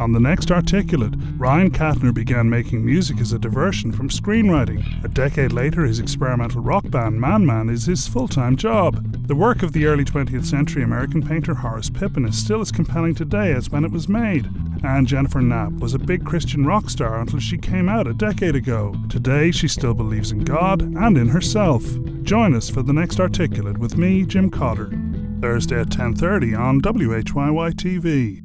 On the next Articulate, Ryan Kattner began making music as a diversion from screenwriting. A decade later, his experimental rock band Man Man is his full time job. The work of the early 20th century American painter Horace Pippin is still as compelling today as when it was made. And Jennifer Knapp was a big Christian rock star until she came out a decade ago. Today, she still believes in God and in herself. Join us for the next Articulate with me, Jim Cotter. Thursday at 10:30 on WHYY TV.